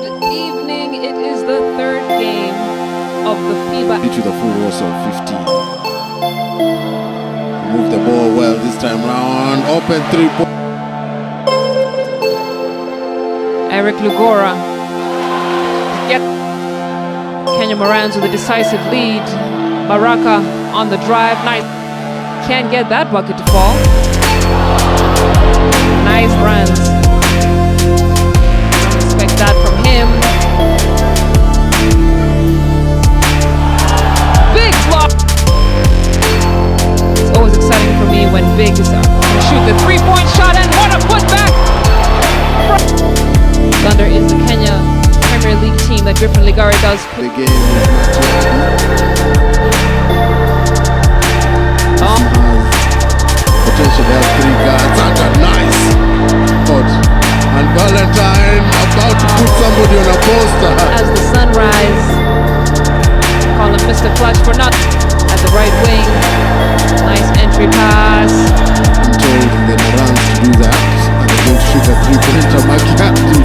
Good evening. It is the third game of the FIBA. to the full roster of 15. Move the ball well this time round. Open three. Eric Lugora. Get Kenya Morans with a decisive lead. Baraka on the drive. Nice. Can't get that bucket to fall. For me when Big is can shoot the three-point shot and what a putback. Thunder is the Kenya Premier League team that Griffin Ligare does. The game is not yet Oh, has potential have three guards. Such a nice shot. And Valentine about to put somebody on a poster. as the sunrise. Call him Mr. Clutch for not to my captain.